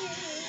Yeah.